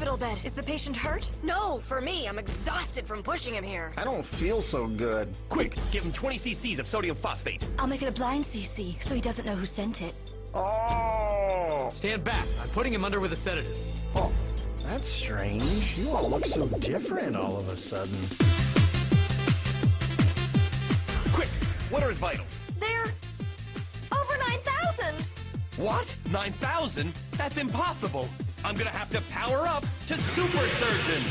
hospital bed. Is the patient hurt? No, for me. I'm exhausted from pushing him here. I don't feel so good. Quick, give him 20 cc's of sodium phosphate. I'll make it a blind CC so he doesn't know who sent it. Oh! Stand back. I'm putting him under with a sedative. Oh, that's strange. You all look so different all of a sudden. Quick, what are his vitals? They're over 9,000. What? 9,000? That's impossible. I'm gonna have to power up to super surgeon.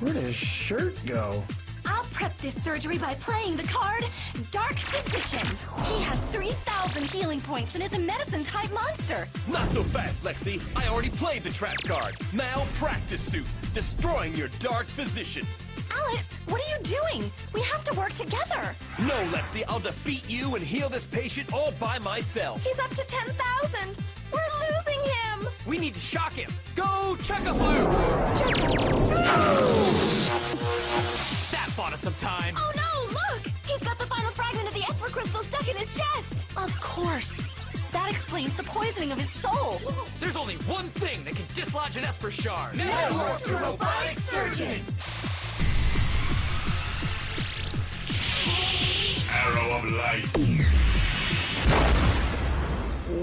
Where'd his shirt go? I'll prep this surgery by playing the card Dark Physician. He has 3,000 healing points and is a medicine-type monster. Not so fast, Lexie. I already played the trap card. Now practice suit, destroying your dark physician. Alex, what are you doing? We have to work together. No, Lexie, I'll defeat you and heal this patient all by myself. He's up to 10,000. We're losing him. We need to shock him. Go Checkaflu. That bought us some time. Oh no, look! He's got the final fragment of the Esper crystal stuck in his chest. Of course. That explains the poisoning of his soul. There's only one thing that can dislodge an Esper shard. Megamorph to robotic surgeon. Arrow of light.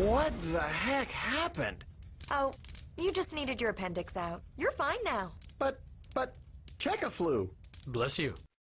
What the heck happened? Oh, you just needed your appendix out. You're fine now. But, but, Checkaflu. Bless you.